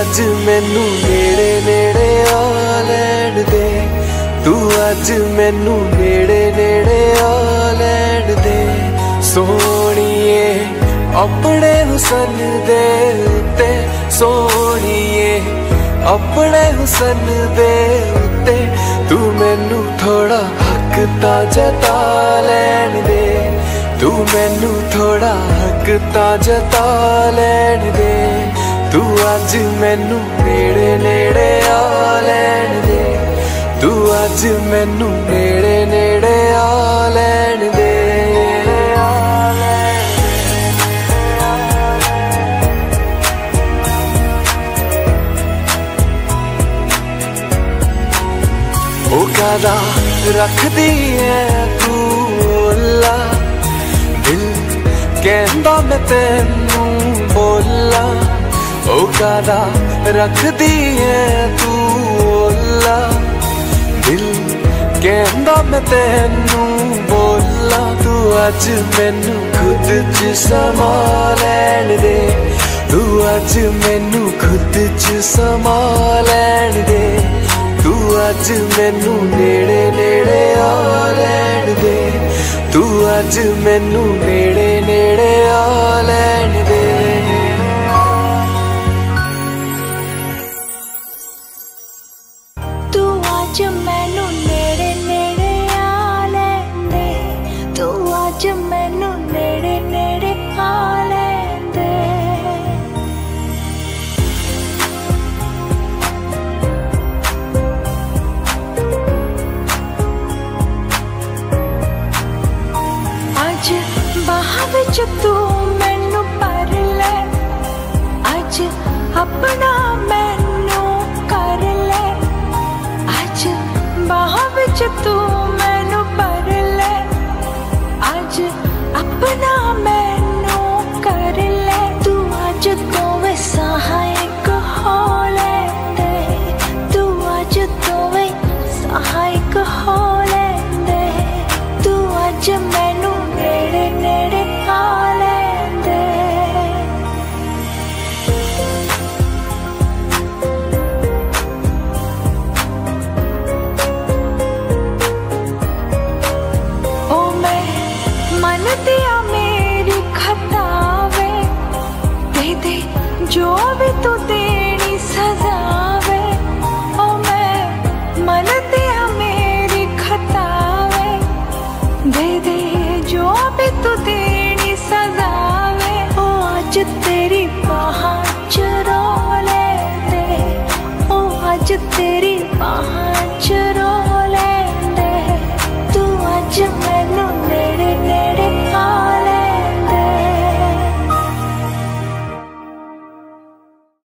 ਅੱਜ ਮੈਨੂੰ ਨੇੜੇ ਨੇੜੇ ਆ ਲੈਣ ਦੇ। ਤੂੰ ਅੱਜ ਮੈਨੂੰ ਨੇੜੇ ਨੇੜੇ ਆ ਲੈਣ ਦੇ। ਸੋਹਣੀਏ, ਆਪਣੇ ਹੁਸਨ ਦੇ ਉੱਤੇ ਸੋਹਣੀਏ, ਆਪਣੇ ਹੁਸਨ ਦੇ ਉੱਤੇ ਤੂੰ ਮੈਨੂੰ ਥੋੜਾ ਹੱਕ ਤਾਂ ਜਤਾ ਲੈਣ ਦੇ। ਤੂੰ ਮੈਨੂੰ ਥੋੜਾ ਹੱਕ ਤਾਂ ਜਤਾ ਲੈਣ ਦੇ। ਤੂੰ ਅੱਜ ਮੈਨੂੰ ਨੇੜੇ ਨੇੜੇ ਆ ਲੈਣ ਦੇ। ਤੂੰ ਅੱਜ ਮੈਨੂੰ ਨੇੜੇ ਨੇੜੇ ਆ ਲੈਣ ਦੇ। ਉਹ ਕਾਦਾ ਰੱਖਦੀ ਐ ਤੂੰ ਓਲਾ ਦਿਲ ਕਹਿੰਦਾ ਮੈਂ ਤੈਨੂੰ ਬੋਲਾ। ਉਹ ਰੱਖਦੀ ਐ ਤੂੰ ਓਲਾ ਦਿਲ ਕਹਿੰਦਾ ਮੈਂ ਤੈਨੂੰ ਬੋਲਾ, ਤੂੰ ਅੱਜ ਮੈਨੂੰ ਖੁਦ ਚ ਸਮਾ ਲੈਣ ਦੇ। ਤੂੰ ਅੱਜ ਮੈਨੂੰ ਖੁਦ ਚ ਸਮਾ ਲੈਣ ਦੇ। ਤੂੰ ਅੱਜ ਮੈਨੂੰ ਨੇੜੇ ਨੇੜੇ ਆ ਲੈਣ ਦੇ। ਤੂੰ ਅੱਜ ਮੈਨੂੰ ਨੇੜੇ ਨੇੜੇ ਆ ਲੈਣ ਆਪਣਾ ਮੈਨੂੰ ਕਰ ਲੈ। ਅੱਜ ਬਾਹਾਂ ਵਿੱਚ ਤੂੰ ਮੰਨਦੀ ਆ ਮੇਰੀ ਖਤਾਵੇ। ਦੇ ਦੇ, ਜੋ ਵੀ ਤੂੰ ਦੇਣੀ ਸਜ਼ਾਵੇ। ਓ ਮੈਂ ਮੰਨਦੀ ਆ ਮੇਰੀ ਖਤਾਵੇ। ਦੇ ਦੇ, ਜੋ ਵੀ ਤੂੰ ਦੇਣੀ ਸਜ਼ਾ ਸਜ਼ਾਵੇ। ਓ ਅੱਜ ਤੇਰੀ ਬਾਹਾਂ ਚ ਰੋ ਲੈਂਦੇ ਓ ਅੱਜ ਤੇਰੀ